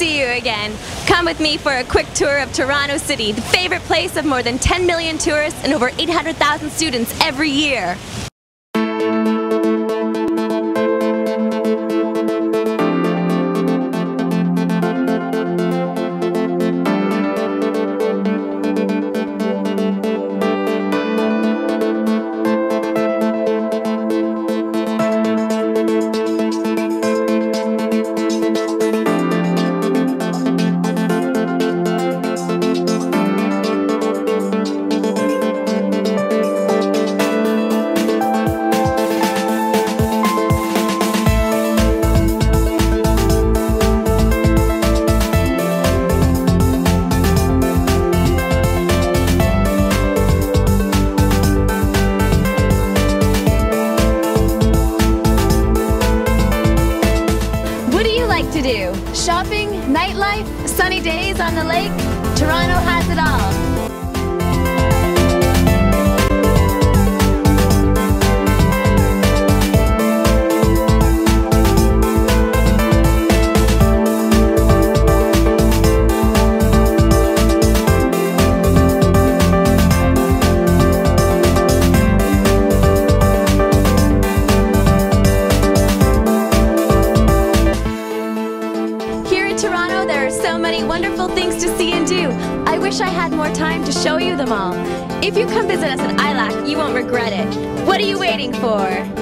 see you again. Come with me for a quick tour of Toronto City, the favorite place of more than 10 million tourists and over 800,000 students every year. To do? Shopping, nightlife, sunny days on the lake? Toronto has it all. Toronto, there are so many wonderful things to see and do. I wish I had more time to show you them all. If you come visit us at ILAC, you won't regret it. What are you waiting for?